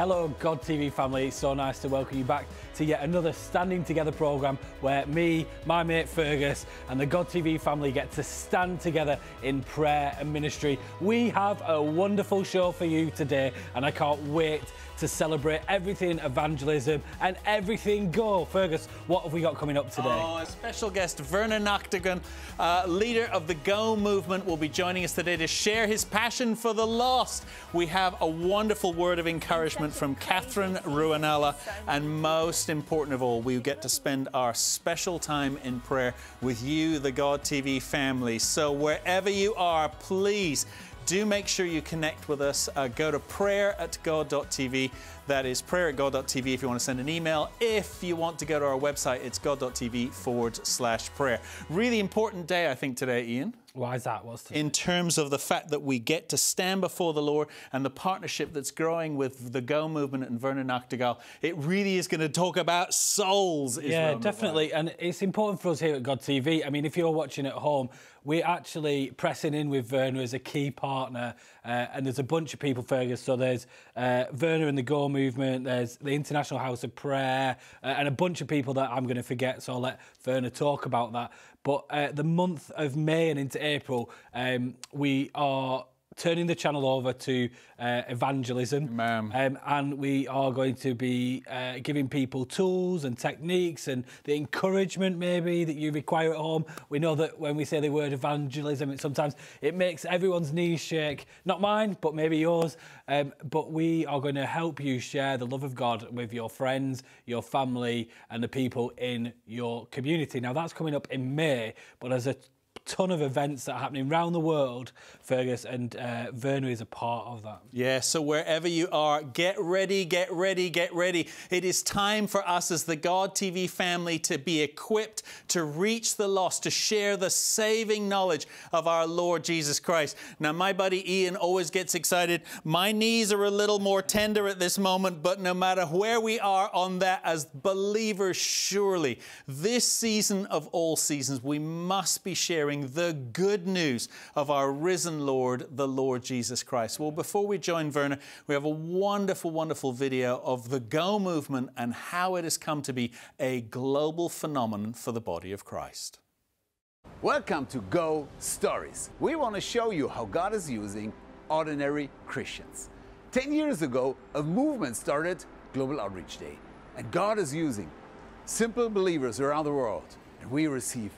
Hello, God TV family. It's so nice to welcome you back to yet another Standing Together programme where me, my mate Fergus, and the God TV family get to stand together in prayer and ministry. We have a wonderful show for you today, and I can't wait to celebrate everything evangelism and everything go. Fergus, what have we got coming up today? Oh, a special guest, Werner Nachtigall, uh, leader of the Go movement, will be joining us today to share his passion for the lost. We have a wonderful word of encouragement from Katherine Ruonala, and most important of all, we get to spend our special time in prayer with you, the God TV family. So wherever you are, please do make sure you connect with us. Uh, go to prayer at god.tv. That is prayer at god.tv if you want to send an email. If you want to go to our website, it's god.tv forward slash prayer. Really important day, I think, today, Ian. Why is that? What's today? In terms of the fact that we get to stand before the Lord and the partnership that's growing with the Go movement and Werner Nachtigall, it really is going to talk about souls. Yeah, definitely. And it's important for us here at God TV. I mean, if you're watching at home, we're actually pressing in with Werner as a key partner. Uh, and there's a bunch of people, Fergus. So there's uh, Werner and the Go movement, there's the International House of Prayer, uh, and a bunch of people that I'm going to forget. So I'll let Werner talk about that. But uh, the month of May and into April, um, we are turning the channel over to uh, evangelism. Ma'am. Um, and we are going to be uh, giving people tools and techniques and the encouragement maybe that you require at home. We know that when we say the word evangelism, it sometimes it makes everyone's knees shake. Not mine, but maybe yours. Um, but we are going to help you share the love of God with your friends, your family, and the people in your community. Now that's coming up in May, but as a ton of events that are happening around the world, Fergus, and uh, Werner is a part of that. Yeah, so wherever you are, get ready, get ready, get ready. It is time for us as the God TV family to be equipped to reach the lost, to share the saving knowledge of our Lord Jesus Christ. Now, my buddy Ian always gets excited. My knees are a little more tender at this moment, but no matter where we are on that, as believers, surely this season of all seasons, we must be sharing the good news of our risen Lord, the Lord Jesus Christ. Well, before we join Werner, we have a wonderful, wonderful video of the Go movement and how it has come to be a global phenomenon for the body of Christ. Welcome to Go Stories. We want to show you how God is using ordinary Christians. Ten years ago, a movement started, Global Outreach Day, and God is using simple believers around the world, and we receive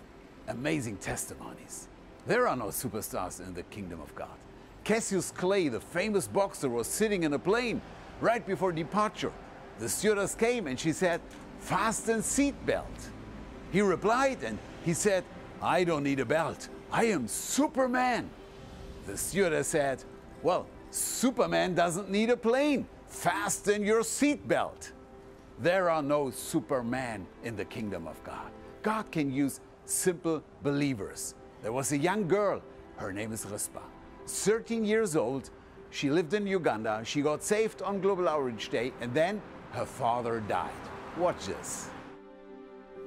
amazing testimonies. There are no superstars in the kingdom of God. Cassius Clay, the famous boxer, was sitting in a plane right before departure. The stewardess came and she said, Fasten seatbelt. He replied and he said, I don't need a belt. I am Superman. The stewardess said, Well, Superman doesn't need a plane. Fasten your seatbelt. There are no Superman in the kingdom of God. God can use simple believers. There was a young girl, her name is Rispa. 13 years old, she lived in Uganda. She got saved on Global Outreach Day, and then her father died. Watch this.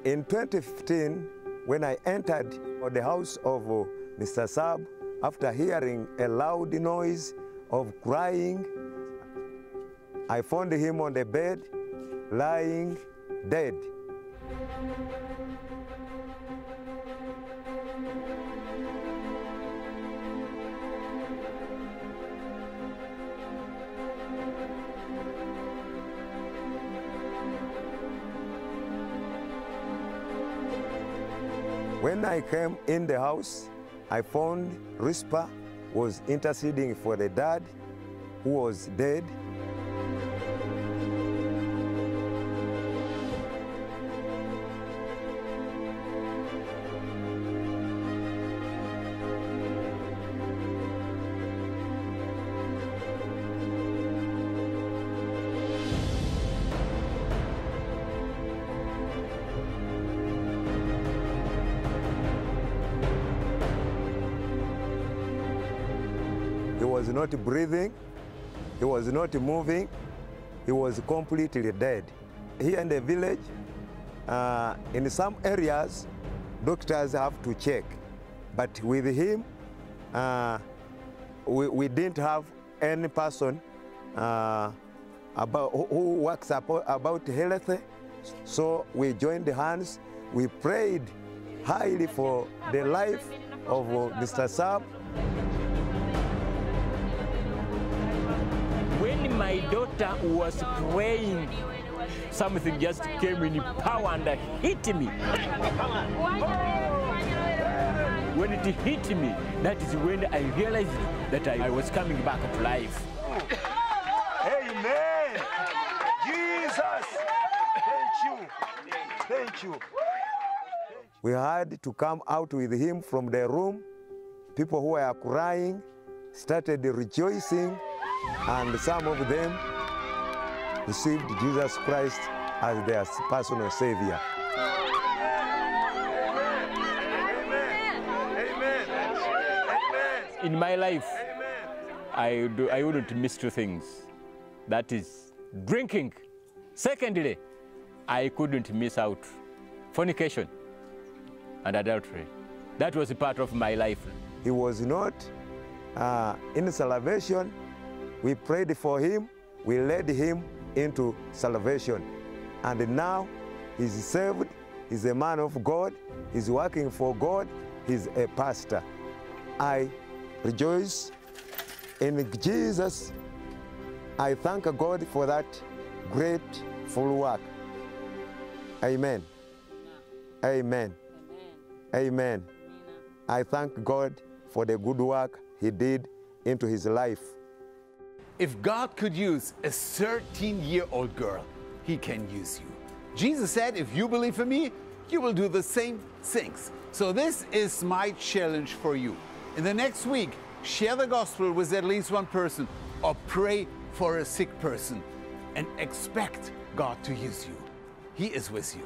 In 2015, when I entered the house of uh, Mr. Saab, after hearing a loud noise of crying, I found him on the bed, lying dead. When I came in the house, I found Rispa was interceding for the dad who was dead. Not breathing, he was not moving, he was completely dead. Here in the village, uh, in some areas, doctors have to check, but with him, uh, we, we didn't have any person uh, about, who works about, health. So we joined hands. We prayed highly for the life of Mr. Saab. My daughter was praying, something just came in power and hit me. When it hit me, that is when I realized that I, I was coming back to life. Amen. Jesus. Thank you. Thank you. We had to come out with him from the room. People who were crying started rejoicing, and some of them received Jesus Christ as their personal Savior. In my life, I, do, I wouldn't miss two things. That is drinking. Secondly, I couldn't miss out fornication and adultery. That was a part of my life. He was not uh, in salvation. We prayed for him. We led him into salvation. And now he's saved. He's a man of God. He's working for God. He's a pastor. I rejoice in Jesus. I thank God for that great full work. Amen. Amen. Amen. I thank God for the good work he did into his life. If God could use a 13 year old girl, he can use you. Jesus said, If you believe in me, you will do the same things. So, this is my challenge for you. In the next week, share the gospel with at least one person or pray for a sick person and expect God to use you. He is with you.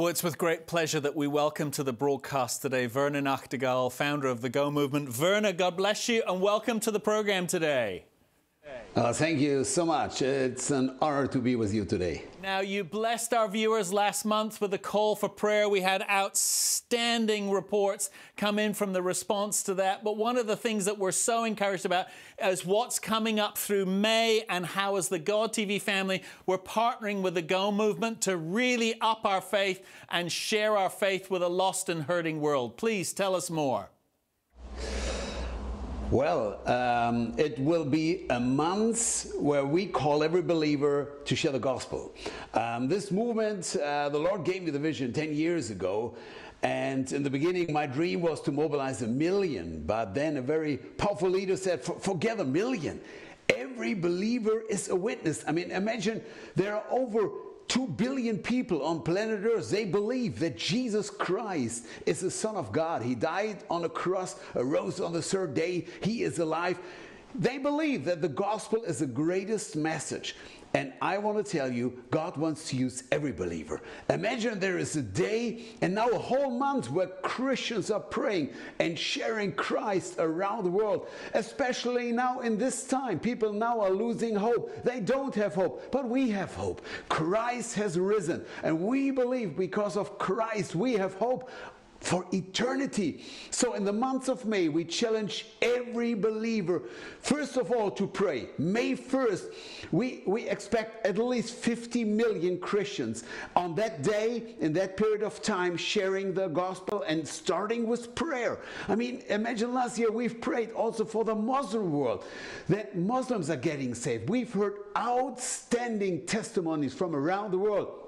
Well, it's with great pleasure that we welcome to the broadcast today Werner Nachtigall, founder of the Go Movement. Werner, God bless you and welcome to the program today. Uh, thank you so much. It's an honor to be with you today. Now, you blessed our viewers last month with a call for prayer. We had outstanding reports come in from the response to that. But one of the things that we're so encouraged about is what's coming up through May and how, as the God TV family, we're partnering with the Go movement to really up our faith and share our faith with a lost and hurting world. Please tell us more. Well, um, it will be a month where we call every believer to share the gospel. Um, this movement, uh, the Lord gave me the vision 10 years ago. And in the beginning, my dream was to mobilize a million. But then a very powerful leader said, forget a million. Every believer is a witness. I mean, imagine there are over 2 billion people on planet Earth, they believe that Jesus Christ is the Son of God. He died on a cross, arose on the third day, He is alive. They believe that the gospel is the greatest message. And I want to tell you, God wants to use every believer. Imagine there is a day and now a whole month where Christians are praying and sharing Christ around the world, especially now in this time. People now are losing hope. They don't have hope, but we have hope. Christ has risen, and we believe because of Christ we have hope for eternity. So, in the month of May, we challenge every believer, first of all, to pray. May 1st, we, we expect at least 50 million Christians on that day, in that period of time, sharing the gospel and starting with prayer. I mean, imagine last year we've prayed also for the Muslim world that Muslims are getting saved. We've heard outstanding testimonies from around the world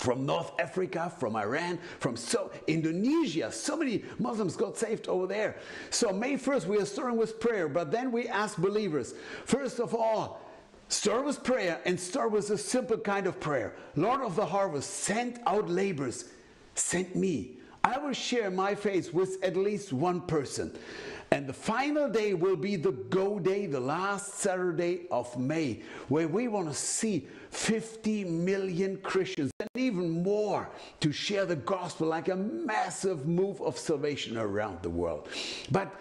from North Africa, from Iran, from so Indonesia. So many Muslims got saved over there. So May 1st, we are starting with prayer, but then we ask believers, first of all, start with prayer and start with a simple kind of prayer. Lord of the harvest, send out laborers, send me. I will share my faith with at least one person. And the final day will be the go day, the last Saturday of May, where we want to see 50 million Christians even more to share the gospel like a massive move of salvation around the world. But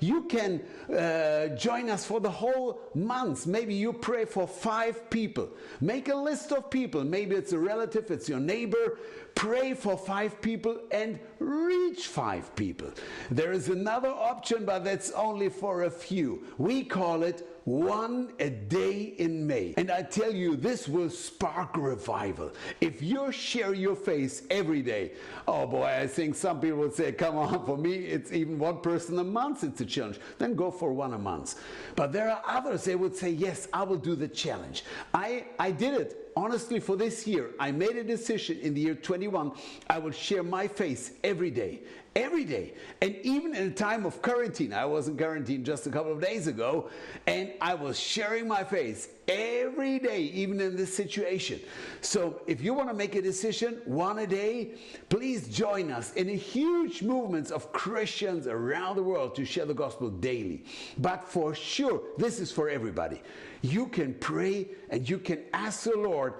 you can uh, join us for the whole month. Maybe you pray for five people. Make a list of people. Maybe it's a relative, it's your neighbor. pray for five people and reach five people. There is another option, but that's only for a few. We call it one a day in May. And I tell you, this will spark revival. If you share your face every day, oh boy, I think some people would say, come on, for me, it's even one person a month, it's a challenge. Then go for one a month. But there are others, they would say, yes, I will do the challenge. I, I did it honestly for this year, I made a decision in the year 21, I will share my face every day. Every day. And even in a time of quarantine, I was in quarantine just a couple of days ago, and I was sharing my face every day, even in this situation. So if you want to make a decision, one a day, please join us in a huge movement of Christians around the world to share the gospel daily. But for sure, this is for everybody you can pray and you can ask the Lord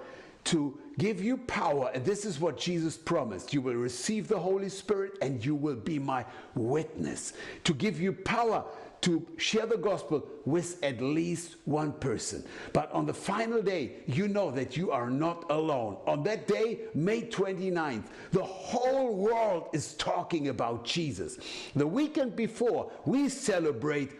to give you power. And this is what Jesus promised. You will receive the Holy Spirit and you will be my witness. To give you power to share the gospel with at least one person. But on the final day, you know that you are not alone. On that day, May 29th, the whole world is talking about Jesus. The weekend before, we celebrate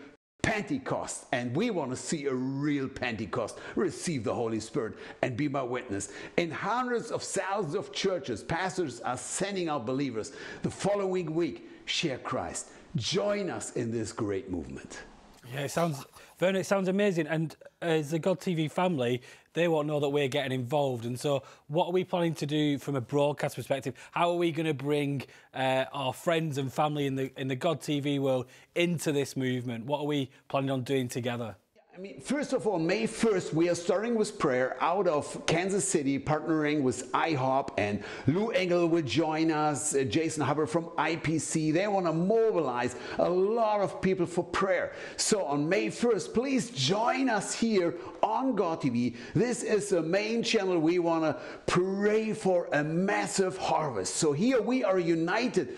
Pentecost, and we want to see a real Pentecost. Receive the Holy Spirit and be my witness. In hundreds of thousands of churches, pastors are sending out believers. The following week, share Christ. Join us in this great movement. Yeah, it sounds, Werner, it sounds amazing. And as the God TV family, they won't know that we're getting involved. And so, what are we planning to do from a broadcast perspective? How are we going to bring uh, our friends and family in the in the God TV world into this movement? What are we planning on doing together? I mean, first of all, May 1st, we are starting with prayer out of Kansas City, partnering with IHOP, and Lou Engle will join us, uh, Jason Hubbard from IPC. They want to mobilize a lot of people for prayer. So on May 1st, please join us here on God TV. This is the main channel. We want to pray for a massive harvest. So here we are united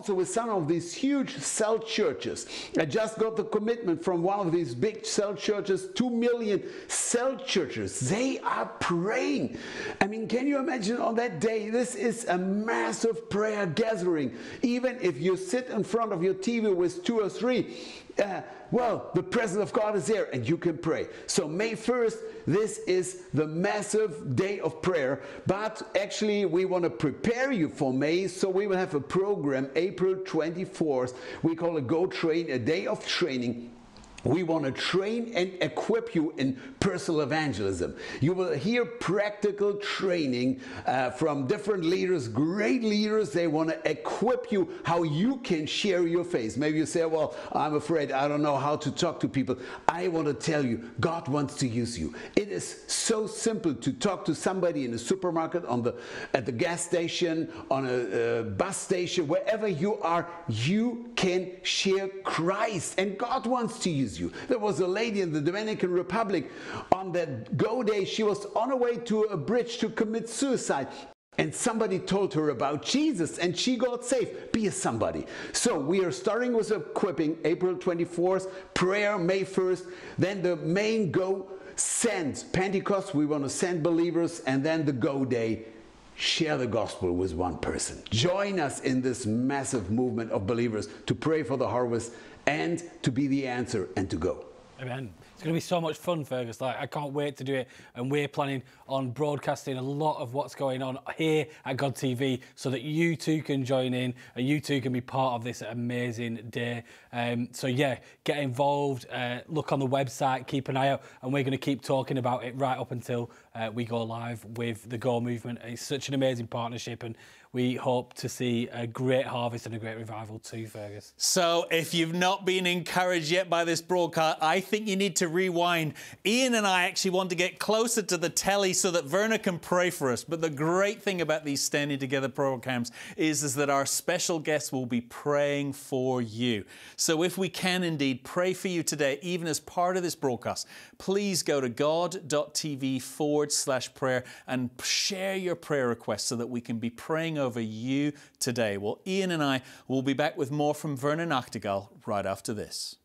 also with some of these huge cell churches. I just got the commitment from one of these big cell churches, two million cell churches. They are praying. I mean, can you imagine on that day? This is a massive prayer gathering. Even if you sit in front of your TV with two or three, uh, well, the presence of God is there and you can pray. So, May 1st, this is the massive day of prayer. But actually, we want to prepare you for May. So, we will have a program April 24th. We call it Go Train, a day of training we want to train and equip you in personal evangelism. You will hear practical training uh, from different leaders, great leaders. They want to equip you how you can share your faith. Maybe you say, Well, I'm afraid I don't know how to talk to people. I want to tell you, God wants to use you. It is so simple to talk to somebody in a supermarket, on the, at the gas station, on a, a bus station, wherever you are, you can share Christ. And God wants to use you. There was a lady in the Dominican Republic on that go day, she was on her way to a bridge to commit suicide. And somebody told her about Jesus and she got saved. Be a somebody. So we are starting with equipping April 24th, prayer May 1st, then the main go send Pentecost, we want to send believers, and then the go day share the gospel with one person. Join us in this massive movement of believers to pray for the harvest and to be the answer and to go. Amen. It's going to be so much fun, Fergus. Like, I can't wait to do it. And we're planning on broadcasting a lot of what's going on here at God TV so that you too can join in and you too can be part of this amazing day. Um, so, yeah, get involved, uh, look on the website, keep an eye out, and we're going to keep talking about it right up until uh, we go live with the Go movement. It's such an amazing partnership, and we hope to see a great harvest and a great revival too, Fergus. So, if you've not been encouraged yet by this broadcast, I think you need to rewind. Ian and I actually want to get closer to the telly so that Werner can pray for us. But the great thing about these Standing Together programs is, is that our special guests will be praying for you. So, if we can indeed pray for you today, even as part of this broadcast, please go to god.tv forward slash prayer and share your prayer requests so that we can be praying over you today. Well, Ian and I will be back with more from Werner Nachtigall right after this.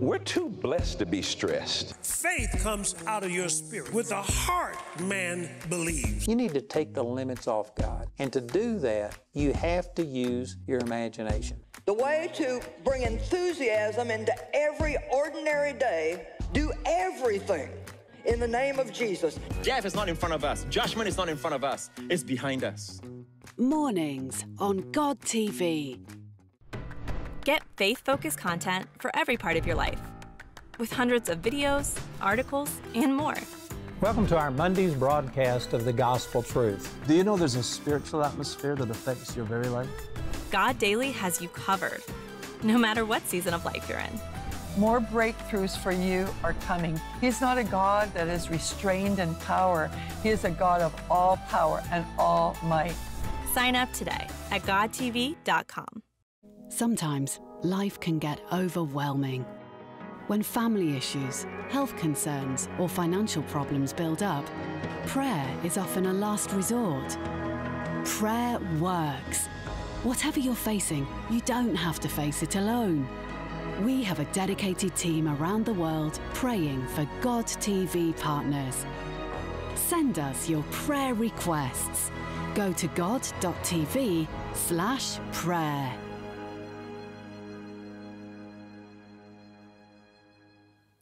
We're too blessed to be stressed. Faith comes out of your spirit. With the heart, man believes. You need to take the limits off God. And to do that, you have to use your imagination. The way to bring enthusiasm into every ordinary day, do everything in the name of Jesus. Death is not in front of us. Judgment is not in front of us. It's behind us. Mornings on God TV. Get faith focused content for every part of your life with hundreds of videos, articles, and more. Welcome to our Monday's broadcast of the Gospel Truth. Do you know there's a spiritual atmosphere that affects your very life? God Daily has you covered, no matter what season of life you're in. More breakthroughs for you are coming. He's not a God that is restrained in power, He is a God of all power and all might. Sign up today at godtv.com. Sometimes life can get overwhelming. When family issues, health concerns, or financial problems build up, prayer is often a last resort. Prayer works. Whatever you're facing, you don't have to face it alone. We have a dedicated team around the world praying for God TV partners. Send us your prayer requests. Go to god.tv slash prayer.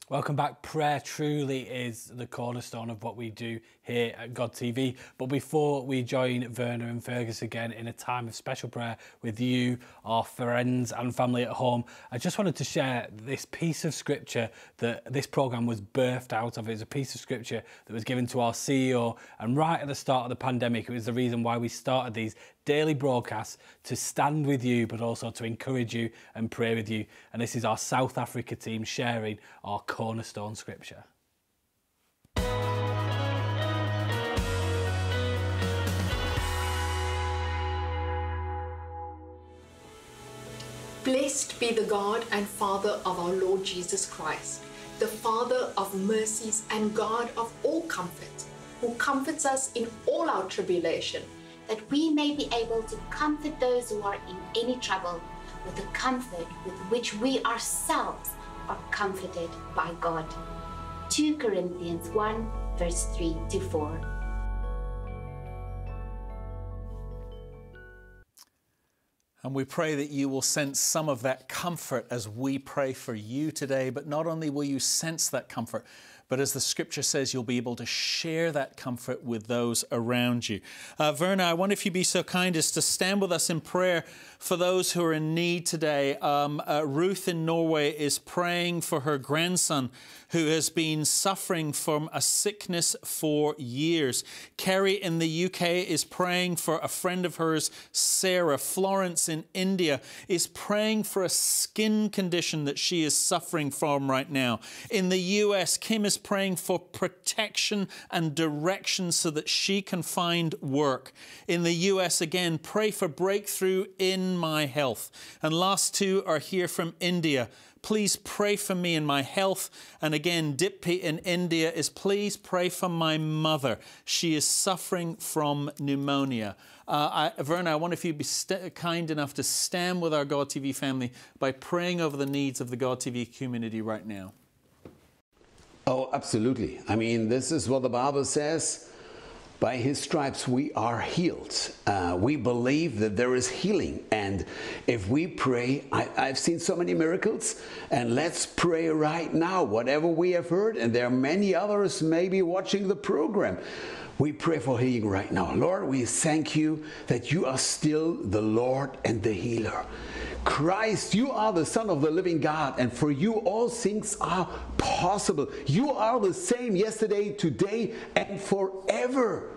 Welcome back. Prayer truly is the cornerstone of what we do here at God TV. But before we join Werner and Fergus again in a time of special prayer with you, our friends and family at home, I just wanted to share this piece of scripture that this program was birthed out of. It was a piece of scripture that was given to our CEO, and right at the start of the pandemic, it was the reason why we started these daily broadcasts to stand with you, but also to encourage you and pray with you. And this is our South Africa team sharing our cornerstone scripture. Blessed be the God and Father of our Lord Jesus Christ, the Father of mercies and God of all comfort, who comforts us in all our tribulation, that we may be able to comfort those who are in any trouble with the comfort with which we ourselves are comforted by God. 2 Corinthians 1, verse 3 to 4. And we pray that you will sense some of that comfort as we pray for you today. But not only will you sense that comfort, but as the scripture says, you'll be able to share that comfort with those around you. Uh, Werner, I wonder if you'd be so kind as to stand with us in prayer for those who are in need today. Um, uh, Ruth in Norway is praying for her grandson who has been suffering from a sickness for years. Kerry in the UK is praying for a friend of hers, Sarah. Florence in India is praying for a skin condition that she is suffering from right now. In the US, Kim is praying for protection and direction so that she can find work. In the US, again, pray for breakthrough in my health. And last two are here from India. Please pray for me in my health. And again, Dippy in India is please pray for my mother. She is suffering from pneumonia. Uh, I, Werner, I wonder if you'd be kind enough to stand with our God TV family by praying over the needs of the God TV community right now. Oh, absolutely. I mean, this is what the Bible says. By his stripes we are healed. Uh, we believe that there is healing. And if we pray, I, I've seen so many miracles, and let's pray right now, whatever we have heard. And there are many others maybe watching the program. We pray for healing right now. Lord, we thank you that you are still the Lord and the healer. Christ, you are the Son of the living God, and for you all things are possible. You are the same yesterday, today, and forever.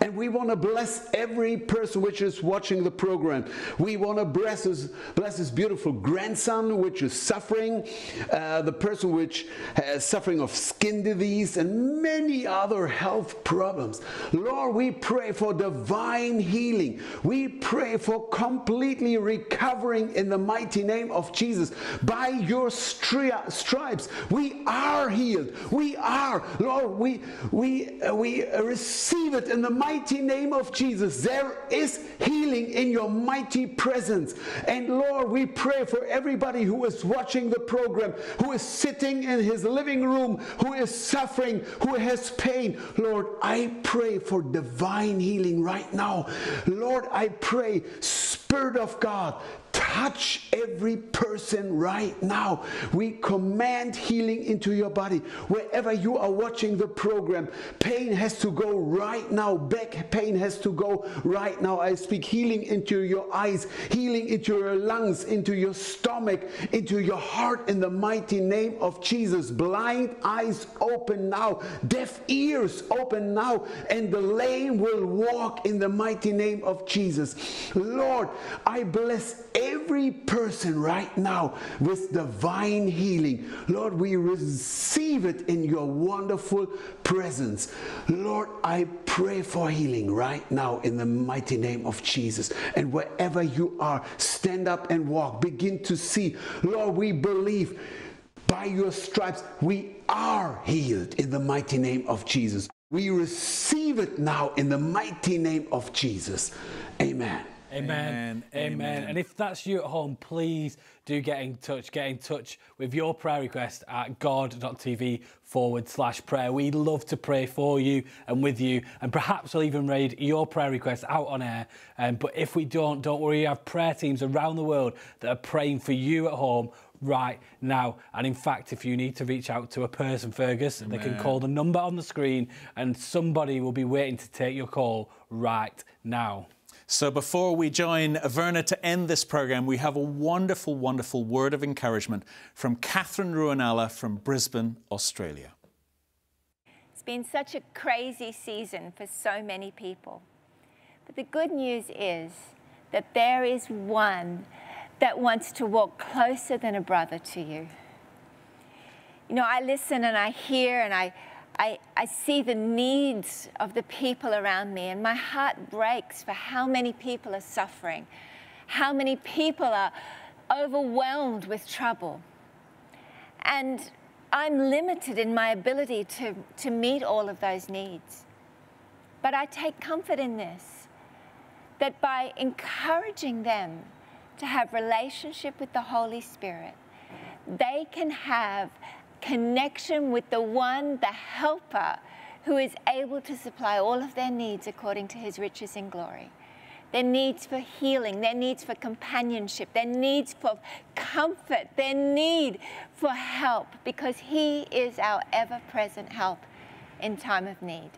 And we want to bless every person which is watching the program. We want to bless his, bless his beautiful grandson which is suffering, uh, the person which is suffering of skin disease and many other health problems. Lord, we pray for divine healing. We pray for completely recovering in the mighty name of Jesus. By your stri stripes, we are healed. We are, Lord, we, we, uh, we receive it in in the mighty name of Jesus, there is healing in your mighty presence. And Lord, we pray for everybody who is watching the program, who is sitting in his living room, who is suffering, who has pain. Lord, I pray for divine healing right now. Lord, I pray, Spirit of God, touch every person right now. We command healing into your body. Wherever you are watching the program, pain has to go right now. Back pain has to go right now. I speak healing into your eyes, healing into your lungs, into your stomach, into your heart in the mighty name of Jesus. Blind eyes open now, deaf ears open now, and the lame will walk in the mighty name of Jesus. Lord, I bless every person right now with divine healing. Lord, we receive it in your wonderful presence. Lord, I pray for healing right now in the mighty name of Jesus. And wherever you are, stand up and walk. Begin to see. Lord, we believe by your stripes we are healed in the mighty name of Jesus. We receive it now in the mighty name of Jesus. Amen. Amen. Amen. Amen. And if that's you at home, please do get in touch. Get in touch with your prayer request at god.tv forward slash prayer. We'd love to pray for you and with you, and perhaps we'll even read your prayer request out on air. Um, but if we don't, don't worry, we have prayer teams around the world that are praying for you at home right now. And in fact, if you need to reach out to a person, Fergus, Amen. they can call the number on the screen and somebody will be waiting to take your call right now. So before we join Werner to end this program, we have a wonderful, wonderful word of encouragement from Katherine Ruonala from Brisbane, Australia. It's been such a crazy season for so many people. But the good news is that there is one that wants to walk closer than a brother to you. You know, I listen and I hear and I, I, I see the needs of the people around me, and my heart breaks for how many people are suffering, how many people are overwhelmed with trouble. And I'm limited in my ability to, to meet all of those needs. But I take comfort in this that by encouraging them to have relationship with the Holy Spirit, they can have connection with the one, the helper, who is able to supply all of their needs according to his riches in glory. Their needs for healing, their needs for companionship, their needs for comfort, their need for help, because he is our ever present help in time of need.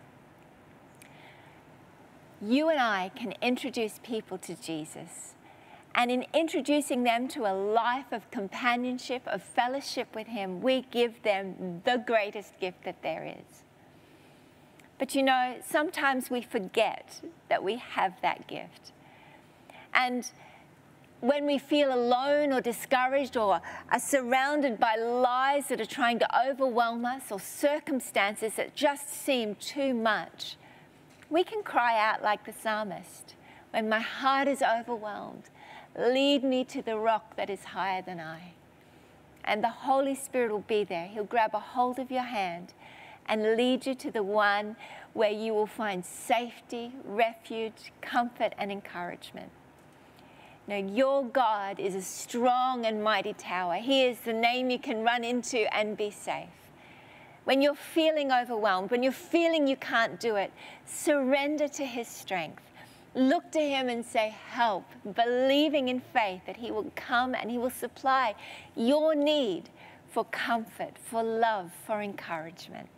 You and I can introduce people to Jesus and in introducing them to a life of companionship, of fellowship with Him, we give them the greatest gift that there is. But you know, sometimes we forget that we have that gift. And when we feel alone or discouraged or are surrounded by lies that are trying to overwhelm us or circumstances that just seem too much, we can cry out like the psalmist when my heart is overwhelmed Lead me to the rock that is higher than I. And the Holy Spirit will be there. He'll grab a hold of your hand and lead you to the one where you will find safety, refuge, comfort, and encouragement. Now, your God is a strong and mighty tower. He is the name you can run into and be safe. When you're feeling overwhelmed, when you're feeling you can't do it, surrender to His strength. Look to him and say, Help, believing in faith that he will come and he will supply your need for comfort, for love, for encouragement.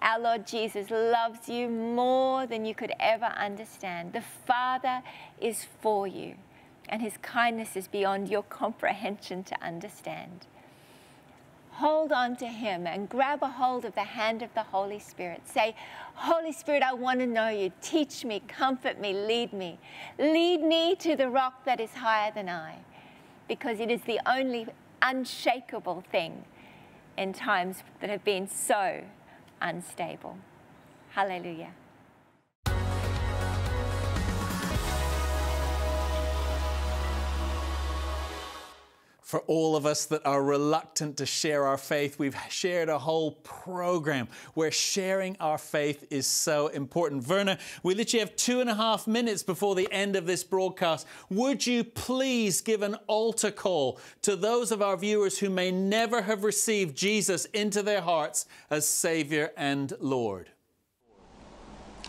Our Lord Jesus loves you more than you could ever understand. The Father is for you, and his kindness is beyond your comprehension to understand hold on to Him and grab a hold of the hand of the Holy Spirit. Say, Holy Spirit, I want to know you. Teach me, comfort me, lead me. Lead me to the rock that is higher than I, because it is the only unshakable thing in times that have been so unstable. Hallelujah. For all of us that are reluctant to share our faith. We've shared a whole program where sharing our faith is so important. Werner, we literally have two and a half minutes before the end of this broadcast. Would you please give an altar call to those of our viewers who may never have received Jesus into their hearts as Savior and Lord?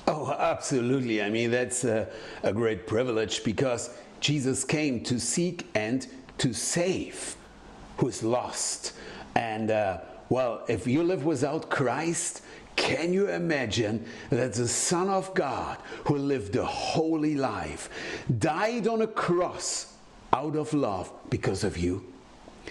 Oh, absolutely. I mean, that's a, a great privilege because Jesus came to seek and to save who is lost. And uh, well, if you live without Christ, can you imagine that the Son of God, who lived a holy life, died on a cross out of love because of you?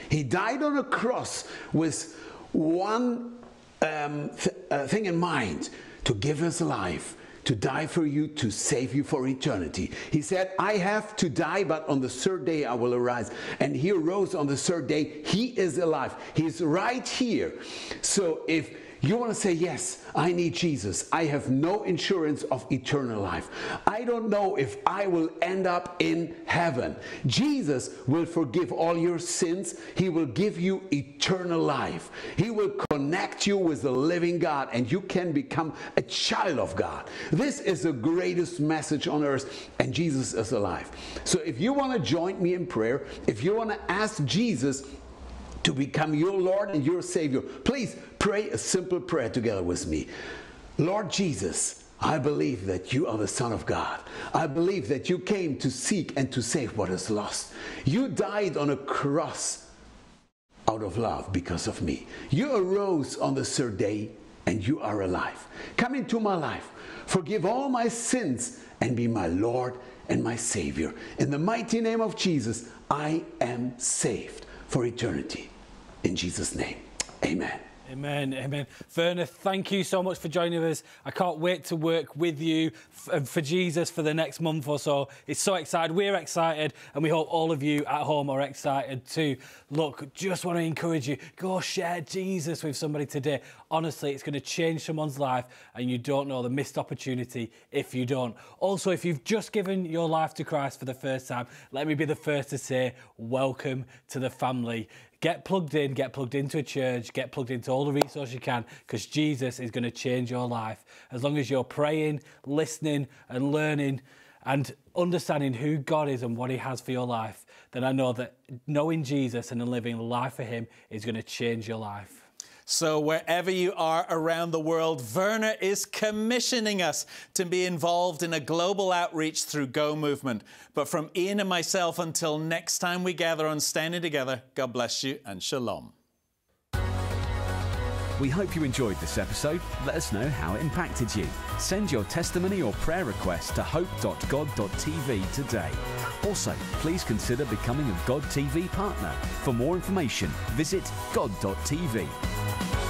He died on a cross with one um, th uh, thing in mind to give his life to die for you, to save you for eternity. He said, I have to die, but on the third day I will arise. And he arose on the third day. He is alive. He's right here. So if you want to say, Yes, I need Jesus. I have no insurance of eternal life. I don't know if I will end up in heaven. Jesus will forgive all your sins. He will give you eternal life. He will connect you with the living God, and you can become a child of God. This is the greatest message on earth, and Jesus is alive. So if you want to join me in prayer, if you want to ask Jesus, to become your Lord and your Savior, please pray a simple prayer together with me. Lord Jesus, I believe that you are the Son of God. I believe that you came to seek and to save what is lost. You died on a cross out of love because of me. You arose on the third day and you are alive. Come into my life, forgive all my sins, and be my Lord and my Savior. In the mighty name of Jesus, I am saved for eternity. In Jesus' name, amen. Amen, amen. Werner, thank you so much for joining us. I can't wait to work with you for Jesus for the next month or so. It's so excited. We're excited, and we hope all of you at home are excited too. Look, just want to encourage you go share Jesus with somebody today. Honestly, it's going to change someone's life, and you don't know the missed opportunity if you don't. Also, if you've just given your life to Christ for the first time, let me be the first to say, welcome to the family. Get plugged in, get plugged into a church, get plugged into all the resources you can because Jesus is going to change your life. As long as you're praying, listening, and learning and understanding who God is and what He has for your life, then I know that knowing Jesus and living life for Him is going to change your life. So, wherever you are around the world, Werner is commissioning us to be involved in a global outreach through Go Movement. But from Ian and myself, until next time we gather on Standing Together, God bless you and shalom. We hope you enjoyed this episode. Let us know how it impacted you. Send your testimony or prayer request to hope.god.tv today. Also, please consider becoming a God TV partner. For more information, visit god.tv.